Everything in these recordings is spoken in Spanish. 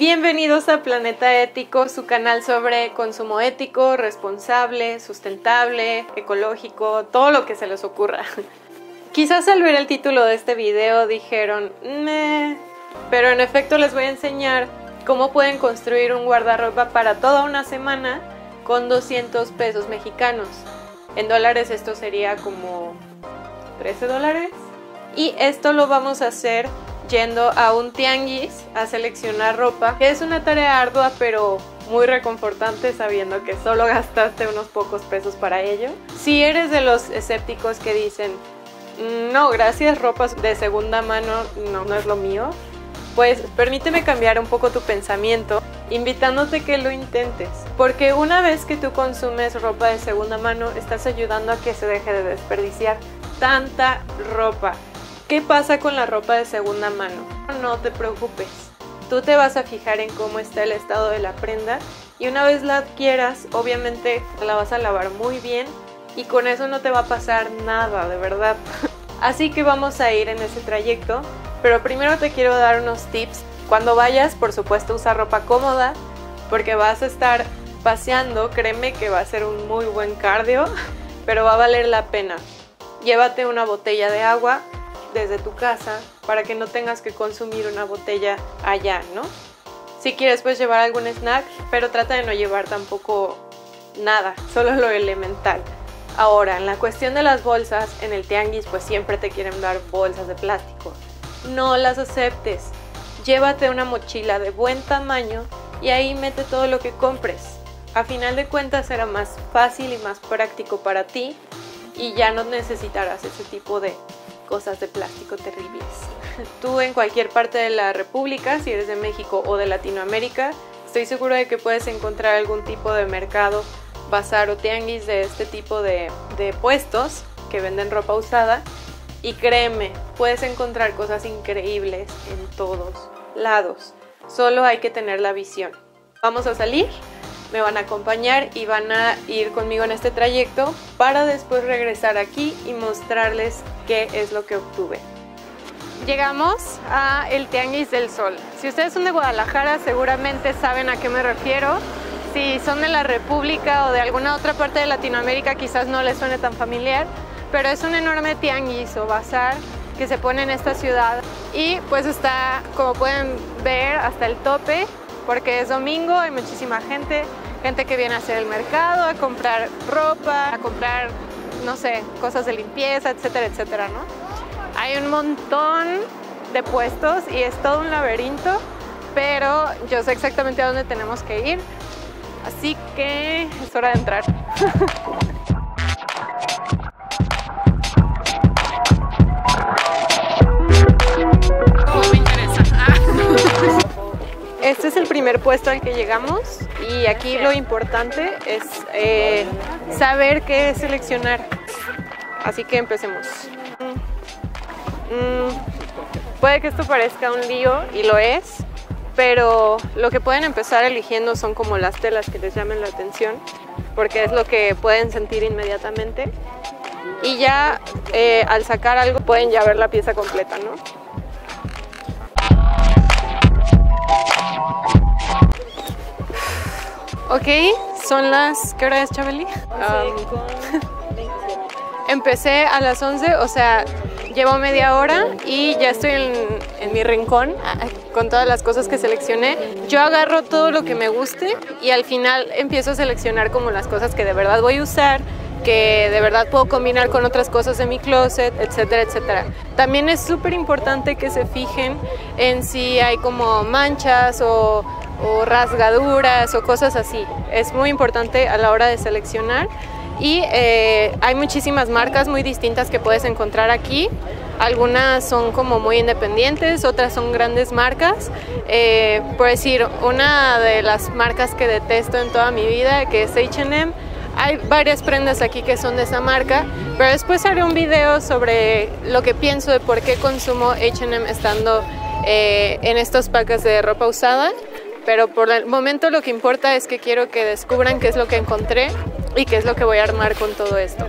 Bienvenidos a Planeta Ético, su canal sobre consumo ético, responsable, sustentable, ecológico, todo lo que se les ocurra. Quizás al ver el título de este video dijeron, Meh", pero en efecto les voy a enseñar cómo pueden construir un guardarropa para toda una semana con 200 pesos mexicanos. En dólares esto sería como 13 dólares. Y esto lo vamos a hacer yendo a un tianguis a seleccionar ropa, que es una tarea ardua pero muy reconfortante sabiendo que solo gastaste unos pocos pesos para ello. Si eres de los escépticos que dicen, no, gracias, ropas de segunda mano no, no es lo mío, pues permíteme cambiar un poco tu pensamiento invitándote que lo intentes, porque una vez que tú consumes ropa de segunda mano estás ayudando a que se deje de desperdiciar tanta ropa. ¿Qué pasa con la ropa de segunda mano? No te preocupes. Tú te vas a fijar en cómo está el estado de la prenda y una vez la adquieras, obviamente la vas a lavar muy bien y con eso no te va a pasar nada, de verdad. Así que vamos a ir en ese trayecto, pero primero te quiero dar unos tips. Cuando vayas, por supuesto, usa ropa cómoda porque vas a estar paseando, créeme que va a ser un muy buen cardio, pero va a valer la pena. Llévate una botella de agua, desde tu casa para que no tengas que consumir una botella allá, ¿no? Si quieres puedes llevar algún snack, pero trata de no llevar tampoco nada, solo lo elemental. Ahora, en la cuestión de las bolsas, en el tianguis pues siempre te quieren dar bolsas de plástico. No las aceptes. Llévate una mochila de buen tamaño y ahí mete todo lo que compres. A final de cuentas será más fácil y más práctico para ti y ya no necesitarás ese tipo de cosas de plástico terribles. Tú en cualquier parte de la República, si eres de México o de Latinoamérica, estoy seguro de que puedes encontrar algún tipo de mercado, bazar o tianguis de este tipo de, de puestos que venden ropa usada. Y créeme, puedes encontrar cosas increíbles en todos lados. Solo hay que tener la visión. Vamos a salir me van a acompañar y van a ir conmigo en este trayecto para después regresar aquí y mostrarles qué es lo que obtuve. Llegamos a el Tianguis del Sol. Si ustedes son de Guadalajara seguramente saben a qué me refiero. Si son de la República o de alguna otra parte de Latinoamérica quizás no les suene tan familiar, pero es un enorme tianguis o bazar que se pone en esta ciudad y pues está, como pueden ver, hasta el tope porque es domingo, hay muchísima gente, gente que viene a hacer el mercado, a comprar ropa, a comprar, no sé, cosas de limpieza, etcétera, etcétera, ¿no? Hay un montón de puestos y es todo un laberinto, pero yo sé exactamente a dónde tenemos que ir, así que es hora de entrar. Este es el primer puesto al que llegamos y aquí lo importante es eh, saber qué seleccionar. Así que empecemos. Mm, puede que esto parezca un lío y lo es, pero lo que pueden empezar eligiendo son como las telas que les llamen la atención, porque es lo que pueden sentir inmediatamente. Y ya eh, al sacar algo pueden ya ver la pieza completa, ¿no? Ok, son las... ¿Qué hora es, Chabeli? empecé a las 11, o sea, llevo media hora y ya estoy en, en, mi rincón con todas las cosas que seleccioné. Yo agarro todo lo que me guste y al final empiezo a seleccionar como las cosas que de verdad voy a usar, que de verdad puedo combinar con otras cosas de mi closet, etcétera, etcétera. También es súper importante que se fijen en si hay como manchas o o rasgaduras o cosas así. Es muy importante a la hora de seleccionar y eh, hay muchísimas marcas muy distintas que puedes encontrar aquí. Algunas son como muy independientes, otras son grandes marcas. Eh, por decir, una de las marcas que detesto en toda mi vida, que es H&M, hay varias prendas aquí que son de esa marca, pero después haré un video sobre lo que pienso de por qué consumo H&M estando eh, en estos packs de ropa usada pero por el momento lo que importa es que quiero que descubran qué es lo que encontré y qué es lo que voy a armar con todo esto.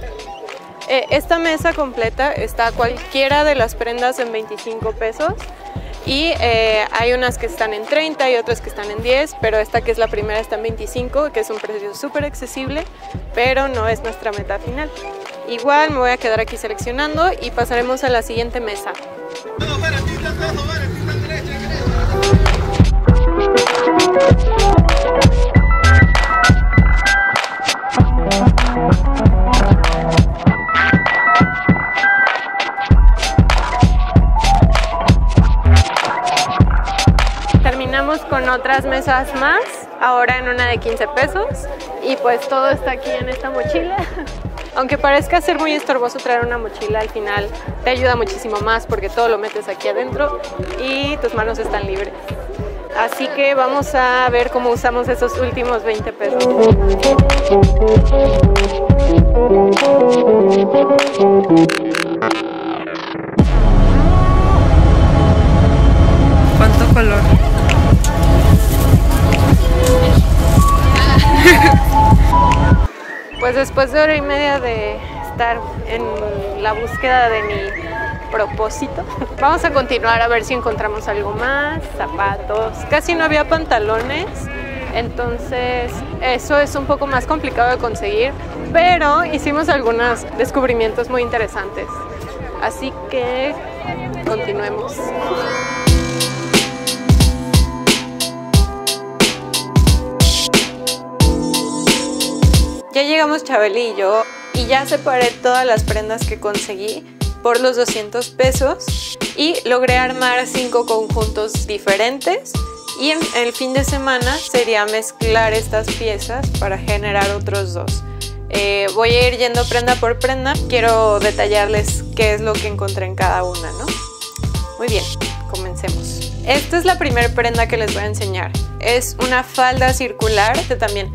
Eh, esta mesa completa está cualquiera de las prendas en 25 pesos Y eh, hay unas que están en 30 y otras que están en 10, pero esta que es la primera está en 25, que es un precio súper accesible, pero no es nuestra meta final. Igual me voy a quedar aquí seleccionando y pasaremos a la siguiente mesa. Con otras mesas más, ahora en una de 15 pesos. Y pues todo está aquí en esta mochila. Aunque parezca ser muy estorboso traer una mochila, al final te ayuda muchísimo más porque todo lo metes aquí adentro y tus manos están libres. Así que vamos a ver cómo usamos esos últimos 20 pesos. ¿Cuánto color? Pues después de hora y media de estar en la búsqueda de mi propósito, vamos a continuar a ver si encontramos algo más, zapatos. Casi no había pantalones, entonces eso es un poco más complicado de conseguir, pero hicimos algunos descubrimientos muy interesantes. Así que continuemos. Ya llegamos Chabeli y yo y ya separé todas las prendas que conseguí por los 200 pesos y logré armar cinco conjuntos diferentes y en el fin de semana sería mezclar estas piezas para generar otros dos. Eh, voy a ir yendo prenda por prenda, quiero detallarles qué es lo que encontré en cada una, ¿no? Muy bien, comencemos. Esta es la primera prenda que les voy a enseñar. Es una falda circular, este también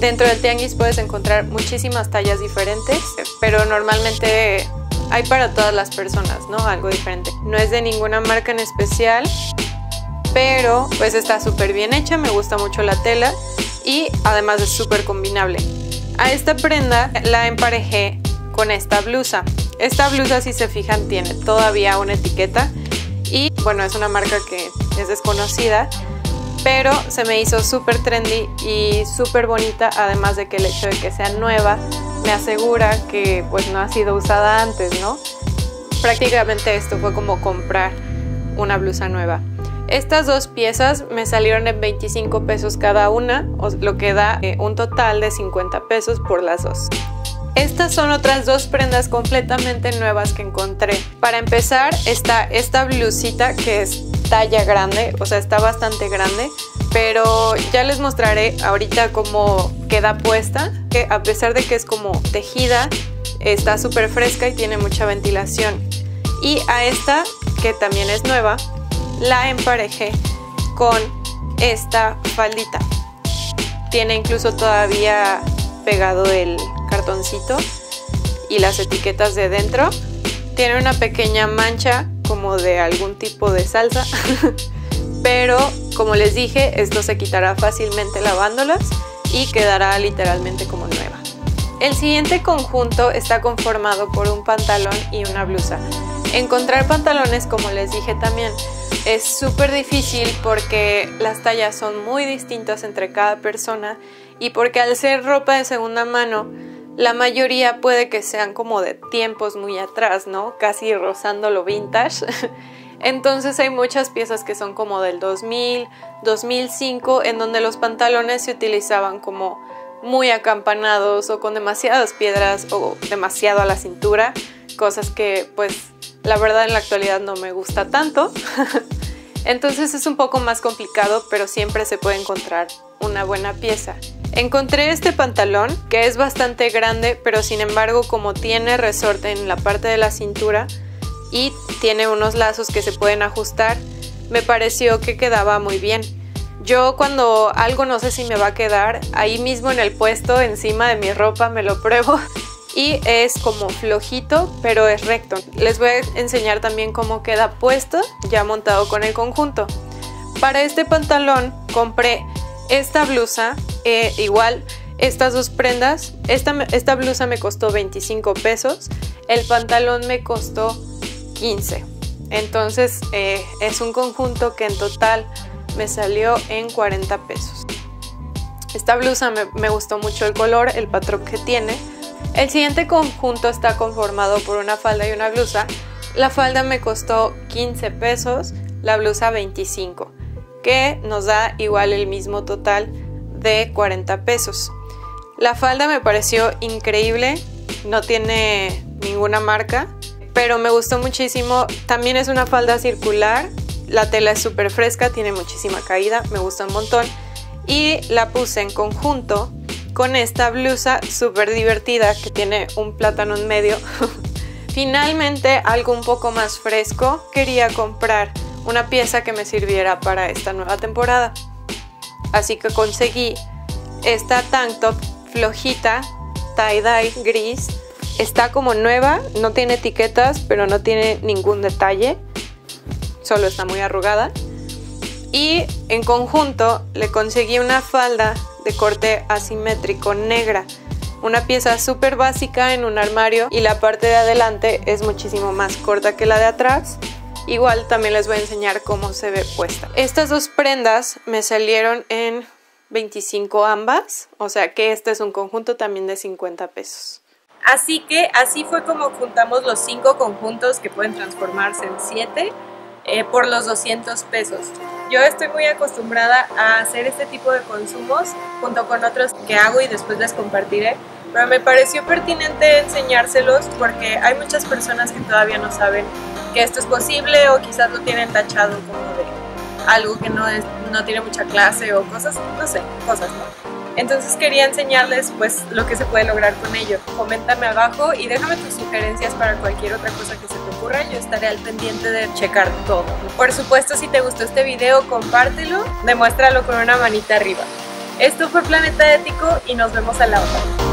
Dentro del tianguis puedes encontrar muchísimas tallas diferentes, pero normalmente hay para todas las personas, ¿no? Algo diferente. No es de ninguna marca en especial, pero pues está súper bien hecha, me gusta mucho la tela y además es súper combinable. A esta prenda la emparejé con esta blusa. Esta blusa, si se fijan, tiene todavía una etiqueta y bueno, es una marca que es desconocida pero se me hizo súper trendy y súper bonita, además de que el hecho de que sea nueva me asegura que pues no ha sido usada antes, ¿no? Prácticamente esto fue como comprar una blusa nueva. Estas dos piezas me salieron en 25 pesos cada una, lo que da eh, un total de 50 pesos por las dos. Estas son otras dos prendas completamente nuevas que encontré. Para empezar está esta blusita que es talla grande, o sea, está bastante grande, pero ya les mostraré ahorita cómo queda puesta, que a pesar de que es como tejida, está súper fresca y tiene mucha ventilación. Y a esta, que también es nueva, la emparejé con esta faldita. Tiene incluso todavía pegado el cartoncito y las etiquetas de dentro. Tiene una pequeña mancha como de algún tipo de salsa, pero como les dije, esto se quitará fácilmente lavándolas y quedará literalmente como nueva. El siguiente conjunto está conformado por un pantalón y una blusa. Encontrar pantalones, como les dije también, es súper difícil porque las tallas son muy distintas entre cada persona y porque al ser ropa de segunda mano, la mayoría puede que sean como de tiempos muy atrás, ¿no? Casi rozando lo vintage. Entonces hay muchas piezas que son como del 2000, 2005, en donde los pantalones se utilizaban como muy acampanados o con demasiadas piedras o demasiado a la cintura, cosas que pues la verdad en la actualidad no me gusta tanto. Entonces es un poco más complicado, pero siempre se puede encontrar una buena pieza. Encontré este pantalón que es bastante grande, pero sin embargo como tiene resorte en la parte de la cintura y tiene unos lazos que se pueden ajustar, me pareció que quedaba muy bien. Yo cuando algo no sé si me va a quedar, ahí mismo en el puesto, encima de mi ropa, me lo pruebo y es como flojito, pero es recto. Les voy a enseñar también cómo queda puesto ya montado con el conjunto. Para este pantalón compré esta blusa, eh, igual estas dos prendas, esta, esta blusa me costó 25 pesos, el pantalón me costó 15. Entonces eh, es un conjunto que en total me salió en 40 pesos. Esta blusa me, me gustó mucho el color, el patrón que tiene. El siguiente conjunto está conformado por una falda y una blusa. La falda me costó 15 pesos, la blusa 25, que nos da igual el mismo total de 40 pesos. La falda me pareció increíble, no tiene ninguna marca, pero me gustó muchísimo. También es una falda circular, la tela es súper fresca, tiene muchísima caída, me gusta un montón. Y la puse en conjunto con esta blusa súper divertida que tiene un plátano en medio. Finalmente, algo un poco más fresco, quería comprar una pieza que me sirviera para esta nueva temporada. Así que conseguí esta tank top flojita, tie-dye gris. Está como nueva, no tiene etiquetas, pero no tiene ningún detalle. Solo está muy arrugada. Y en conjunto le conseguí una falda de corte asimétrico negra. Una pieza súper básica en un armario y la parte de adelante es muchísimo más corta que la de atrás. Igual también les voy a enseñar cómo se ve puesta. Estas dos prendas me salieron en 25 ambas, o sea que este es un conjunto también de 50 pesos. Así que así fue como juntamos los 5 conjuntos que pueden transformarse en 7 eh, por los 200 pesos. Yo estoy muy acostumbrada a hacer este tipo de consumos junto con otros que hago y después les compartiré, pero me pareció pertinente enseñárselos porque hay muchas personas que todavía no saben que esto es posible o quizás lo tienen tachado como de algo que no, es, no tiene mucha clase o cosas, no sé, cosas, ¿no? Entonces quería enseñarles pues lo que se puede lograr con ello. Coméntame abajo y déjame tus sugerencias para cualquier otra cosa que se te ocurra. Yo estaré al pendiente de checar todo. Por supuesto, si te gustó este video, compártelo, demuéstralo con una manita arriba. Esto fue Planeta Ético y nos vemos a la otra.